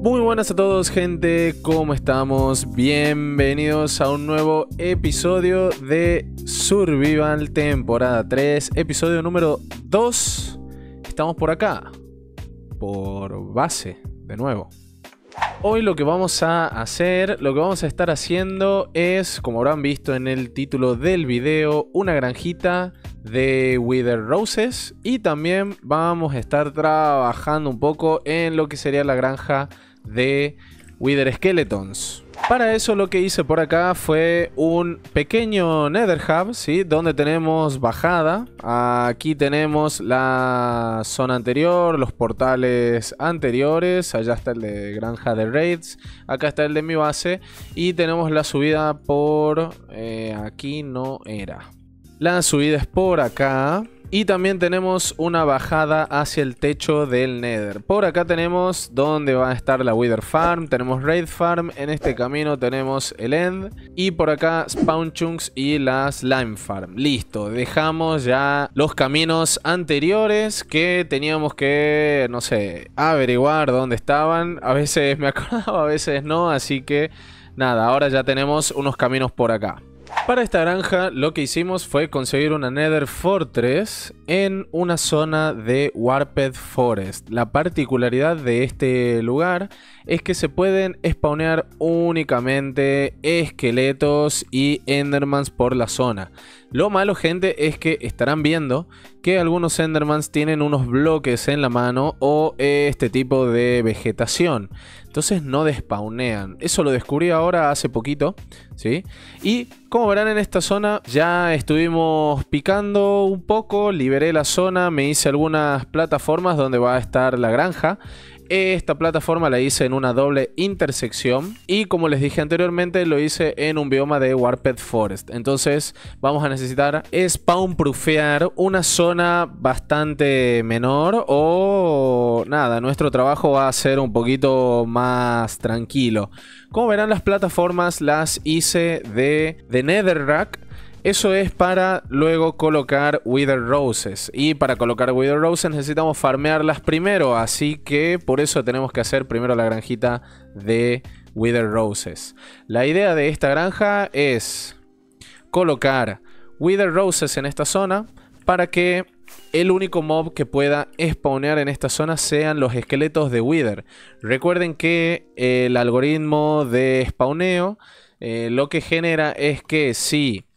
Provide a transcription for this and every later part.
Muy buenas a todos gente, ¿cómo estamos? Bienvenidos a un nuevo episodio de Survival temporada 3, episodio número 2. Estamos por acá, por base, de nuevo. Hoy lo que vamos a hacer, lo que vamos a estar haciendo es, como habrán visto en el título del video, una granjita de Wither Roses y también vamos a estar trabajando un poco en lo que sería la granja de Wither Skeletons. Para eso lo que hice por acá fue un pequeño Nether Hub, ¿sí? Donde tenemos bajada. Aquí tenemos la zona anterior, los portales anteriores. Allá está el de granja de raids. Acá está el de mi base. Y tenemos la subida por... Eh, aquí no era. La subida es por acá. Y también tenemos una bajada hacia el techo del Nether. Por acá tenemos donde va a estar la Wither Farm. Tenemos Raid Farm. En este camino tenemos el End. Y por acá Spawn Chunks y la Slime Farm. Listo. Dejamos ya los caminos anteriores que teníamos que, no sé, averiguar dónde estaban. A veces me acordaba, a veces no. Así que nada, ahora ya tenemos unos caminos por acá. Para esta granja lo que hicimos fue conseguir una Nether Fortress en una zona de Warped Forest. La particularidad de este lugar es que se pueden spawnear únicamente esqueletos y endermans por la zona. Lo malo, gente, es que estarán viendo que algunos endermans tienen unos bloques en la mano o este tipo de vegetación. Entonces no despawnean. Eso lo descubrí ahora hace poquito, ¿sí? Y como verán en esta zona ya estuvimos picando un poco, liberé la zona, me hice algunas plataformas donde va a estar la granja. Esta plataforma la hice en una doble intersección y como les dije anteriormente lo hice en un bioma de Warped Forest. Entonces vamos a necesitar spawnproofear una zona bastante menor o nada, nuestro trabajo va a ser un poquito más tranquilo. Como verán las plataformas las hice de, de Netherrack eso es para luego colocar Wither Roses. Y para colocar Wither Roses necesitamos farmearlas primero. Así que por eso tenemos que hacer primero la granjita de Wither Roses. La idea de esta granja es colocar Wither Roses en esta zona para que el único mob que pueda spawnear en esta zona sean los esqueletos de Wither. Recuerden que el algoritmo de spawneo eh, lo que genera es que si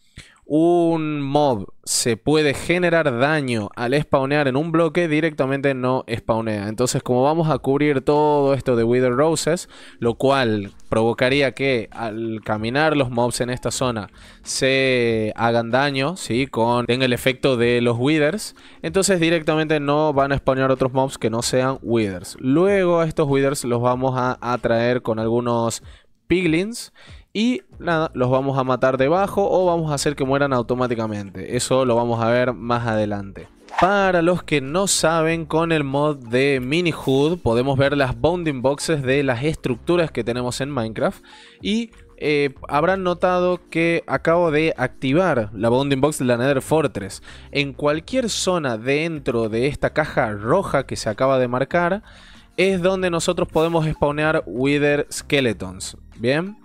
un mob se puede generar daño al spawnear en un bloque, directamente no spawnea. Entonces, como vamos a cubrir todo esto de Wither Roses, lo cual provocaría que al caminar los mobs en esta zona se hagan daño, ¿sí? Con, tenga el efecto de los Withers, entonces directamente no van a spawnear otros mobs que no sean Withers. Luego a estos Withers los vamos a atraer con algunos Piglins y nada, los vamos a matar debajo o vamos a hacer que mueran automáticamente. Eso lo vamos a ver más adelante. Para los que no saben, con el mod de Mini Hood podemos ver las bounding boxes de las estructuras que tenemos en Minecraft. Y eh, habrán notado que acabo de activar la bounding box de la Nether Fortress. En cualquier zona dentro de esta caja roja que se acaba de marcar, es donde nosotros podemos spawnear Wither Skeletons. Bien.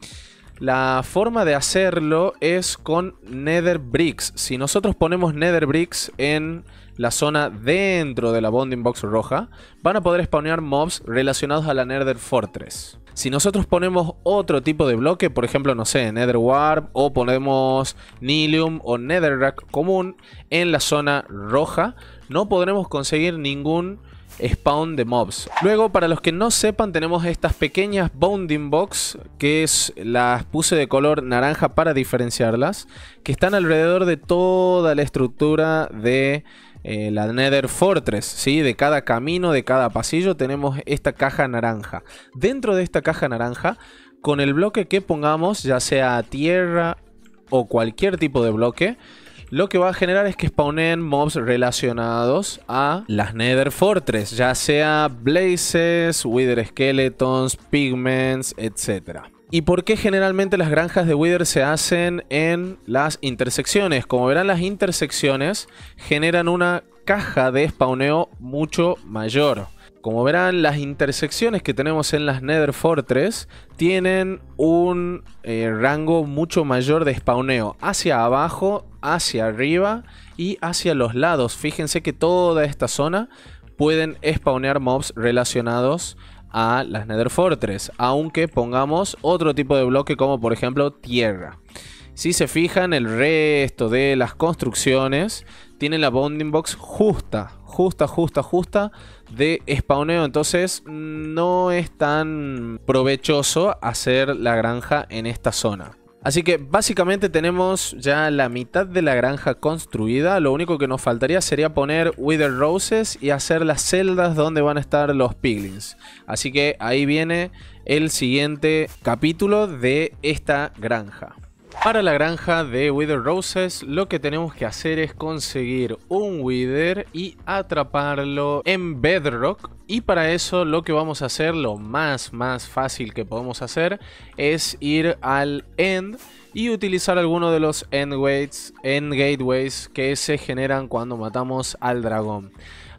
La forma de hacerlo es con Nether Bricks. Si nosotros ponemos Nether Bricks en la zona dentro de la Bonding Box roja, van a poder spawnear mobs relacionados a la Nether Fortress. Si nosotros ponemos otro tipo de bloque, por ejemplo, no sé, Nether Warp o ponemos Nilium o Netherrack común en la zona roja, no podremos conseguir ningún spawn de mobs. Luego, para los que no sepan, tenemos estas pequeñas bounding box, que es, las puse de color naranja para diferenciarlas, que están alrededor de toda la estructura de eh, la Nether Fortress, ¿sí? De cada camino, de cada pasillo, tenemos esta caja naranja. Dentro de esta caja naranja, con el bloque que pongamos, ya sea tierra o cualquier tipo de bloque, lo que va a generar es que spawnen mobs relacionados a las Nether Fortress, ya sea Blazes, Wither Skeletons, Pigments, etc. ¿Y por qué generalmente las granjas de Wither se hacen en las intersecciones? Como verán, las intersecciones generan una caja de spawneo mucho mayor. Como verán, las intersecciones que tenemos en las Nether Fortress tienen un eh, rango mucho mayor de spawneo hacia abajo, hacia arriba y hacia los lados. Fíjense que toda esta zona pueden spawnear mobs relacionados a las Nether Fortress, aunque pongamos otro tipo de bloque como por ejemplo tierra. Si se fijan, el resto de las construcciones tienen la bounding box justa, justa, justa, justa de spawneo. Entonces no es tan provechoso hacer la granja en esta zona. Así que básicamente tenemos ya la mitad de la granja construida. Lo único que nos faltaría sería poner Wither Roses y hacer las celdas donde van a estar los piglins. Así que ahí viene el siguiente capítulo de esta granja. Para la granja de Wither Roses lo que tenemos que hacer es conseguir un Wither y atraparlo en Bedrock. Y para eso lo que vamos a hacer, lo más más fácil que podemos hacer es ir al End y utilizar alguno de los End, end Gateways que se generan cuando matamos al dragón.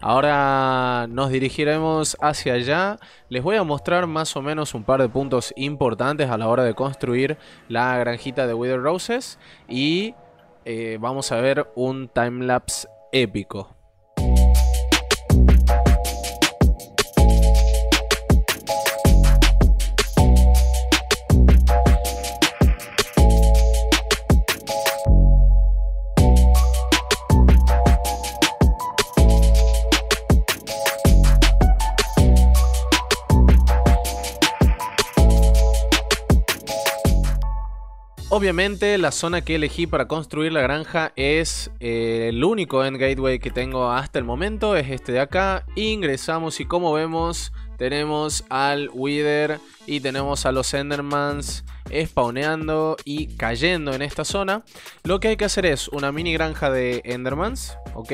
Ahora nos dirigiremos hacia allá. Les voy a mostrar más o menos un par de puntos importantes a la hora de construir la granjita de Wither Roses. Y eh, vamos a ver un timelapse épico. Obviamente la zona que elegí para construir la granja es eh, el único end gateway que tengo hasta el momento, es este de acá. Ingresamos y como vemos tenemos al Wither y tenemos a los Endermans spawneando y cayendo en esta zona. Lo que hay que hacer es una mini granja de Endermans, ¿ok?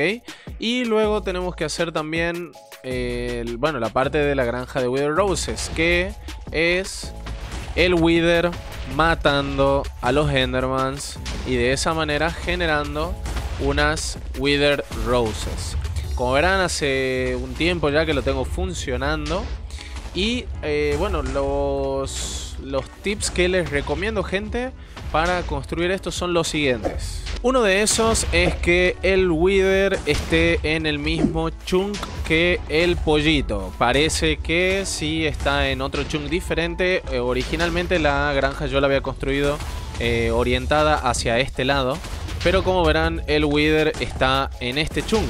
Y luego tenemos que hacer también, eh, bueno, la parte de la granja de Wither Roses, que es el Wither matando a los Endermans y de esa manera generando unas Wither Roses. Como verán, hace un tiempo ya que lo tengo funcionando. Y eh, bueno, los, los tips que les recomiendo, gente, para construir esto son los siguientes. Uno de esos es que el Wither esté en el mismo chunk que el pollito. Parece que sí está en otro chunk diferente. Eh, originalmente la granja yo la había construido eh, orientada hacia este lado. Pero como verán, el Wither está en este chunk.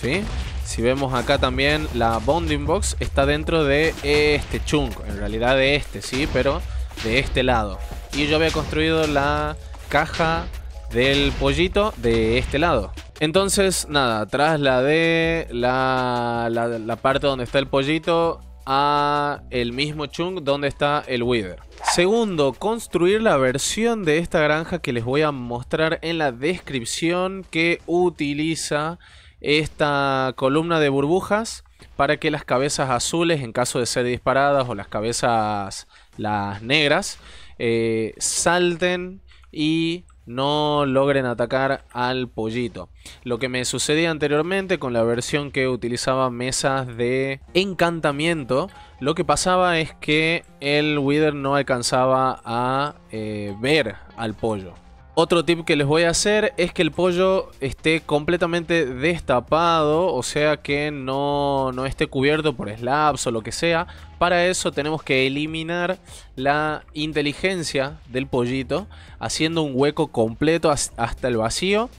¿sí? Si vemos acá también, la Bonding Box está dentro de este chunk. En realidad de este, sí, pero de este lado. Y yo había construido la caja del pollito de este lado. Entonces, nada, trasladé la, la, parte donde está el pollito a el mismo chunk donde está el Wither. Segundo, construir la versión de esta granja que les voy a mostrar en la descripción que utiliza esta columna de burbujas para que las cabezas azules en caso de ser disparadas o las cabezas las negras eh, salten y no logren atacar al pollito. Lo que me sucedía anteriormente con la versión que utilizaba mesas de encantamiento, lo que pasaba es que el Wither no alcanzaba a eh, ver al pollo. Otro tip que les voy a hacer es que el pollo esté completamente destapado, o sea que no, no, esté cubierto por slabs o lo que sea. Para eso tenemos que eliminar la inteligencia del pollito, haciendo un hueco completo hasta el vacío.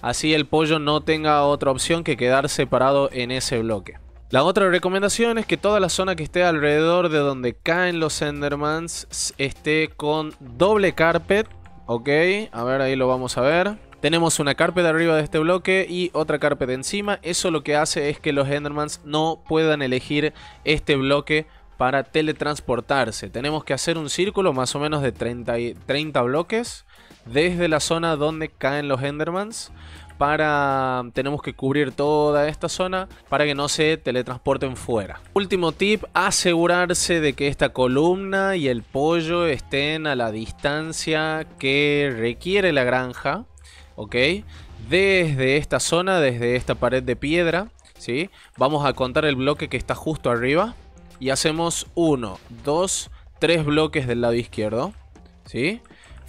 Así el pollo no tenga otra opción que quedar separado en ese bloque. La otra recomendación es que toda la zona que esté alrededor de donde caen los Endermans esté con doble carpet Ok, a ver, ahí lo vamos a ver. Tenemos una carpet arriba de este bloque y otra carpet encima. Eso lo que hace es que los Endermans no puedan elegir este bloque para teletransportarse. Tenemos que hacer un círculo más o menos de 30, 30 bloques desde la zona donde caen los Endermans para tenemos que cubrir toda esta zona para que no se teletransporten fuera. Último tip, asegurarse de que esta columna y el pollo estén a la distancia que requiere la granja, ¿ok? Desde esta zona, desde esta pared de piedra, ¿sí? Vamos a contar el bloque que está justo arriba. Y hacemos 1, 2, 3 bloques del lado izquierdo. ¿Sí?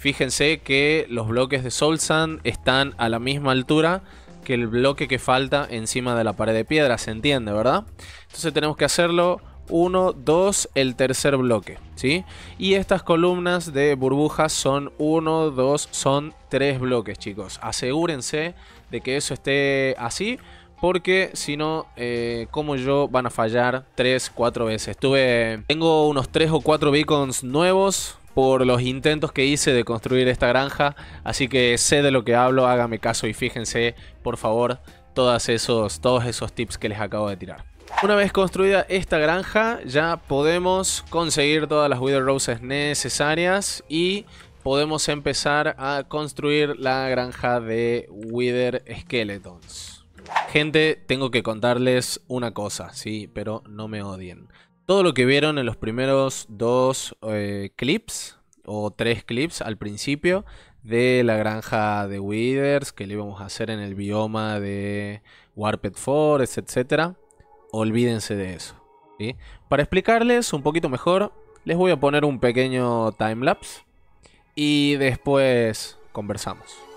Fíjense que los bloques de Soul Sand están a la misma altura que el bloque que falta encima de la pared de piedra, se entiende, ¿verdad? Entonces tenemos que hacerlo 1, 2, el tercer bloque, ¿sí? Y estas columnas de burbujas son 1, 2, son 3 bloques, chicos. Asegúrense de que eso esté así, porque si no, eh, como yo, van a fallar 3, 4 veces. Tuve, tengo unos 3 o 4 beacons nuevos por los intentos que hice de construir esta granja. Así que sé de lo que hablo, hágame caso y fíjense, por favor, todos esos, todos esos tips que les acabo de tirar. Una vez construida esta granja, ya podemos conseguir todas las Wither Roses necesarias y podemos empezar a construir la granja de Wither Skeletons. Gente, tengo que contarles una cosa, sí, pero no me odien todo lo que vieron en los primeros dos eh, clips o tres clips al principio de la granja de Withers que le íbamos a hacer en el bioma de Warped Forest, etc. Olvídense de eso. Para explicarles un poquito mejor, les voy a poner un pequeño timelapse y después conversamos.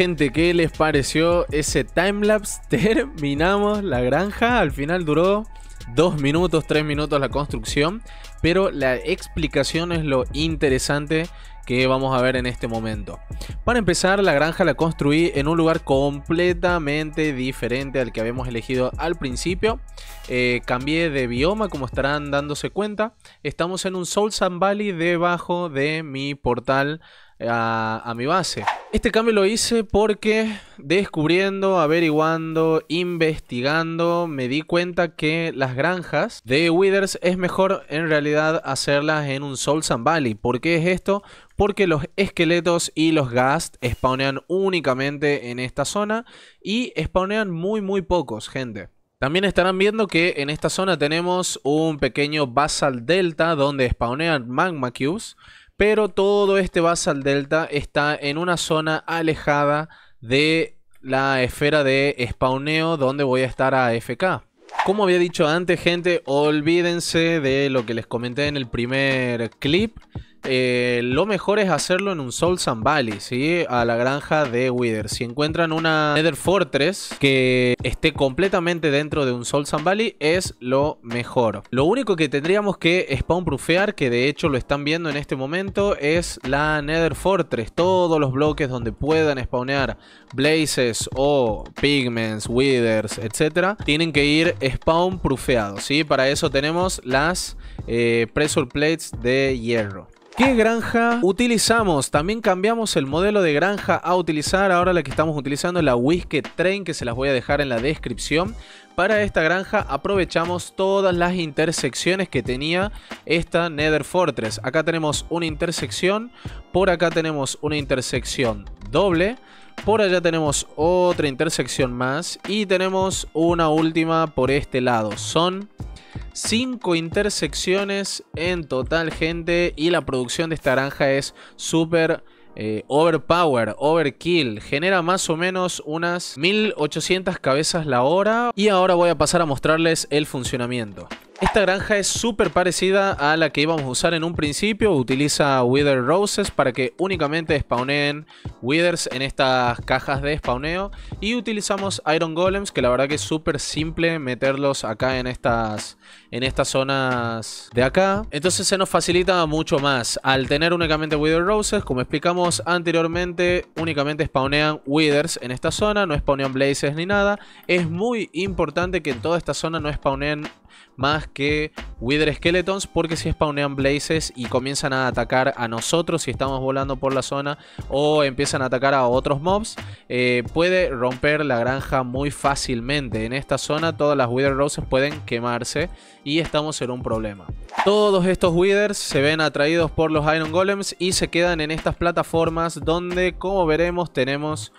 Gente, ¿qué les pareció ese timelapse? Terminamos la granja, al final duró 2 minutos, 3 minutos la construcción, pero la explicación es lo interesante que vamos a ver en este momento. Para empezar, la granja la construí en un lugar completamente diferente al que habíamos elegido al principio. Eh, cambié de bioma, como estarán dándose cuenta. Estamos en un Soul Sand Valley debajo de mi portal a, mi base. Este cambio lo hice porque descubriendo, averiguando, investigando, me di cuenta que las granjas de Withers es mejor en realidad hacerlas en un Soul Sand Valley. ¿Por qué es esto? Porque los esqueletos y los ghast spawnean únicamente en esta zona y spawnean muy muy pocos, gente. También estarán viendo que en esta zona tenemos un pequeño Basal Delta donde spawnean Magma Cubes pero todo este Basal Delta está en una zona alejada de la esfera de spawneo donde voy a estar a AFK. Como había dicho antes, gente, olvídense de lo que les comenté en el primer clip eh, lo mejor es hacerlo en un Soul and Valley, ¿sí? A la granja de Wither. Si encuentran una Nether Fortress que esté completamente dentro de un Soul and Valley, es lo mejor. Lo único que tendríamos que spawnproofear, que de hecho lo están viendo en este momento, es la Nether Fortress. Todos los bloques donde puedan spawnear Blazes o Pigments, Withers, etc. Tienen que ir spawnproofeados, ¿sí? Para eso tenemos las eh, Pressure Plates de hierro. ¿Qué granja utilizamos? También cambiamos el modelo de granja a utilizar. Ahora la que estamos utilizando es la Whiskey Train, que se las voy a dejar en la descripción. Para esta granja aprovechamos todas las intersecciones que tenía esta Nether Fortress. Acá tenemos una intersección, por acá tenemos una intersección doble. Por allá tenemos otra intersección más y tenemos una última por este lado. Son 5 intersecciones en total, gente. Y la producción de esta granja es súper eh, overpower, overkill. Genera más o menos unas 1800 cabezas la hora. Y ahora voy a pasar a mostrarles el funcionamiento. Esta granja es súper parecida a la que íbamos a usar en un principio. Utiliza Wither Roses para que únicamente spawneen Withers en estas cajas de spawneo. Y utilizamos Iron Golems, que la verdad que es súper simple meterlos acá en estas, en estas zonas de acá. Entonces se nos facilita mucho más. Al tener únicamente Wither Roses, como explicamos anteriormente, únicamente spawnean Withers en esta zona. No spawnean Blazes ni nada. Es muy importante que en toda esta zona no spawnen más que Wither Skeletons porque si spawnean Blazes y comienzan a atacar a nosotros si estamos volando por la zona o empiezan a atacar a otros mobs, eh, puede romper la granja muy fácilmente. En esta zona todas las Wither Roses pueden quemarse y estamos en un problema. Todos estos Withers se ven atraídos por los Iron Golems y se quedan en estas plataformas donde como veremos tenemos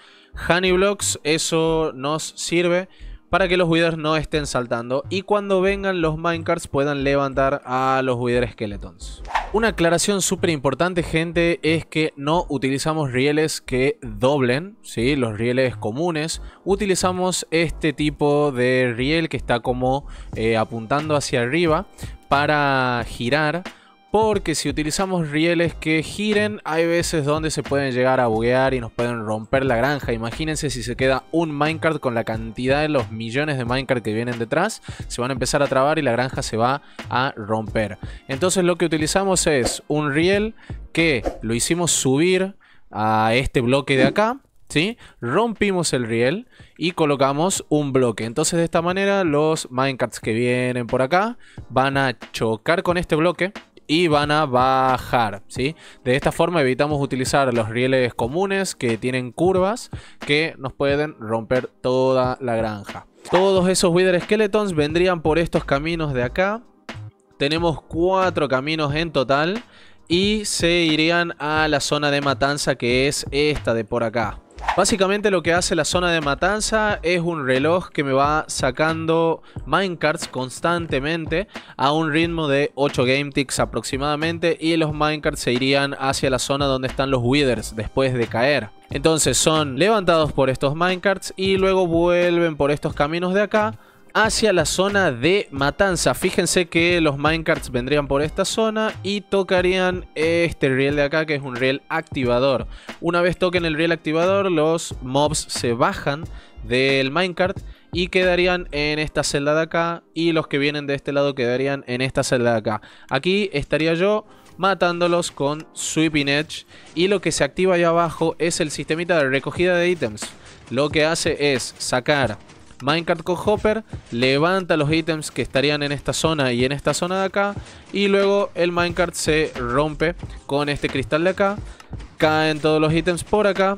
Honey Blocks, eso nos sirve para que los Withers no estén saltando y cuando vengan los Minecarts puedan levantar a los Wither Skeletons. Una aclaración súper importante gente es que no utilizamos rieles que doblen, ¿sí? los rieles comunes, utilizamos este tipo de riel que está como eh, apuntando hacia arriba para girar porque si utilizamos rieles que giren, hay veces donde se pueden llegar a buguear y nos pueden romper la granja. Imagínense si se queda un minecart con la cantidad de los millones de minecart que vienen detrás. Se van a empezar a trabar y la granja se va a romper. Entonces lo que utilizamos es un riel que lo hicimos subir a este bloque de acá. ¿Sí? Rompimos el riel y colocamos un bloque. Entonces de esta manera los minecarts que vienen por acá van a chocar con este bloque y van a bajar, ¿sí? De esta forma evitamos utilizar los rieles comunes que tienen curvas que nos pueden romper toda la granja. Todos esos Wither Skeletons vendrían por estos caminos de acá. Tenemos cuatro caminos en total y se irían a la zona de matanza que es esta de por acá. Básicamente lo que hace la zona de matanza es un reloj que me va sacando minecarts constantemente a un ritmo de 8 game ticks aproximadamente y los minecarts se irían hacia la zona donde están los withers después de caer. Entonces son levantados por estos minecarts y luego vuelven por estos caminos de acá hacia la zona de matanza. Fíjense que los minecarts vendrían por esta zona y tocarían este riel de acá que es un riel activador. Una vez toquen el riel activador los mobs se bajan del minecart y quedarían en esta celda de acá y los que vienen de este lado quedarían en esta celda de acá. Aquí estaría yo matándolos con Sweeping Edge y lo que se activa ahí abajo es el sistemita de recogida de ítems. Lo que hace es sacar Minecart con Hopper levanta los ítems que estarían en esta zona y en esta zona de acá. Y luego el Minecart se rompe con este cristal de acá. Caen todos los ítems por acá.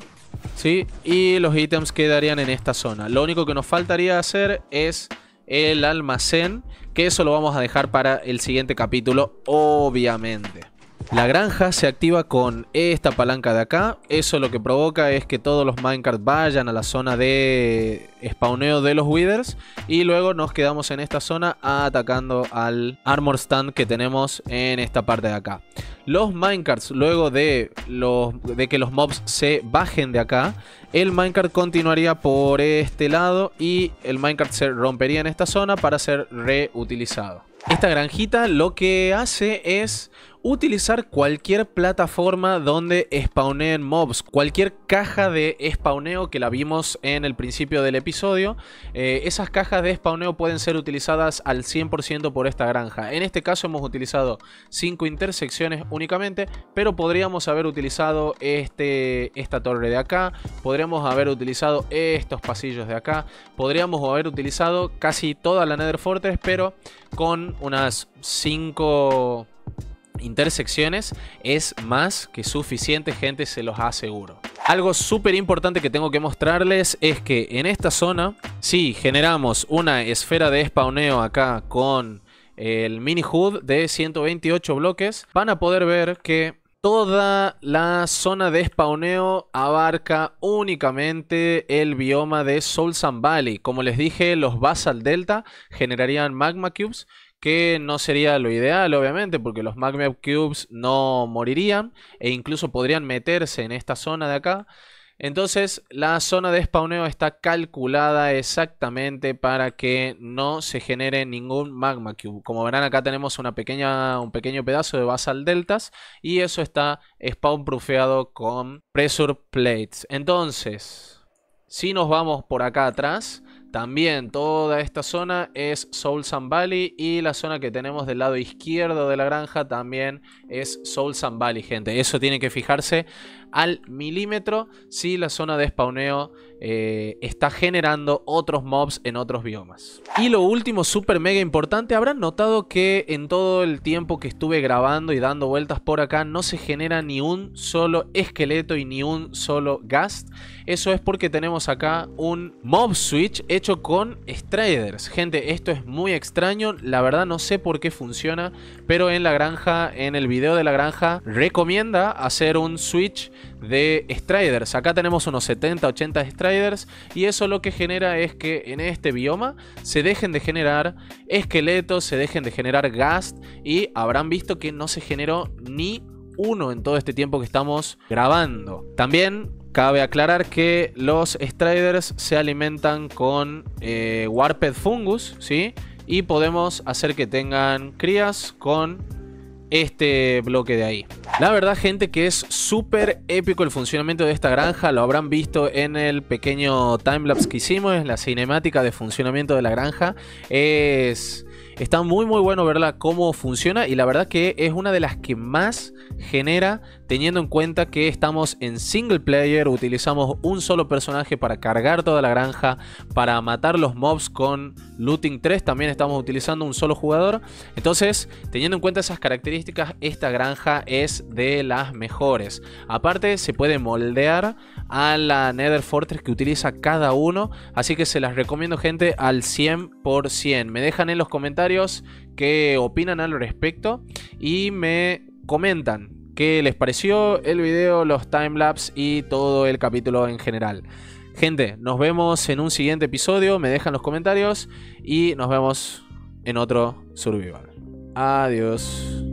¿sí? Y los ítems quedarían en esta zona. Lo único que nos faltaría hacer es el almacén. Que eso lo vamos a dejar para el siguiente capítulo, obviamente. La granja se activa con esta palanca de acá. Eso lo que provoca es que todos los minecarts vayan a la zona de spawneo de los withers. Y luego nos quedamos en esta zona atacando al armor stand que tenemos en esta parte de acá. los minecarts, luego de, los, de que los mobs se bajen de acá, el minecart continuaría por este lado y el minecart se rompería en esta zona para ser reutilizado. Esta granjita lo que hace es utilizar cualquier plataforma donde spawneen mobs, cualquier caja de spawneo que la vimos en el principio del episodio, eh, esas cajas de spawneo pueden ser utilizadas al 100% por esta granja. En este caso hemos utilizado 5 intersecciones únicamente, pero podríamos haber utilizado este, esta torre de acá, podríamos haber utilizado estos pasillos de acá, podríamos haber utilizado casi toda la Nether Fortress, pero con unas 5 intersecciones es más que suficiente, gente, se los aseguro. Algo súper importante que tengo que mostrarles es que en esta zona, si generamos una esfera de spawneo acá con el mini HUD de 128 bloques, van a poder ver que Toda la zona de spawneo abarca únicamente el bioma de Soul Sand Valley. Como les dije, los Basal Delta generarían magma cubes que no sería lo ideal, obviamente, porque los Magma Cubes no morirían e incluso podrían meterse en esta zona de acá. Entonces, la zona de spawneo está calculada exactamente para que no se genere ningún Magma Cube. Como verán, acá tenemos una pequeña, un pequeño pedazo de Basal Deltas y eso está spawn proofeado con Pressure Plates. Entonces, si nos vamos por acá atrás, también toda esta zona es Soul Sand Valley y la zona que tenemos del lado izquierdo de la granja también es Soul Sand Valley, gente. Eso tiene que fijarse al milímetro si la zona de spawneo eh, está generando otros mobs en otros biomas. Y lo último, súper mega importante, habrán notado que en todo el tiempo que estuve grabando y dando vueltas por acá no se genera ni un solo esqueleto y ni un solo ghast. Eso es porque tenemos acá un mob switch hecho con striders. Gente, esto es muy extraño, la verdad no sé por qué funciona, pero en la granja, en el video de la granja, recomienda hacer un switch de Striders. Acá tenemos unos 70, 80 Striders y eso lo que genera es que en este bioma se dejen de generar esqueletos, se dejen de generar gas y habrán visto que no se generó ni uno en todo este tiempo que estamos grabando. También cabe aclarar que los Striders se alimentan con eh, Warped Fungus, ¿sí? Y podemos hacer que tengan crías con este bloque de ahí. La verdad, gente, que es súper épico el funcionamiento de esta granja. Lo habrán visto en el pequeño timelapse que hicimos, la cinemática de funcionamiento de la granja. Es Está muy muy bueno verla cómo funciona y la verdad que es una de las que más genera teniendo en cuenta que estamos en single player, utilizamos un solo personaje para cargar toda la granja, para matar los mobs con looting 3 también estamos utilizando un solo jugador. Entonces, teniendo en cuenta esas características, esta granja es de las mejores. Aparte, se puede moldear a la Nether Fortress que utiliza cada uno, así que se las recomiendo gente al 100%. Me dejan en los comentarios qué opinan al respecto y me comentan qué les pareció el video, los timelapse y todo el capítulo en general. Gente, nos vemos en un siguiente episodio, me dejan los comentarios y nos vemos en otro survival. Adiós.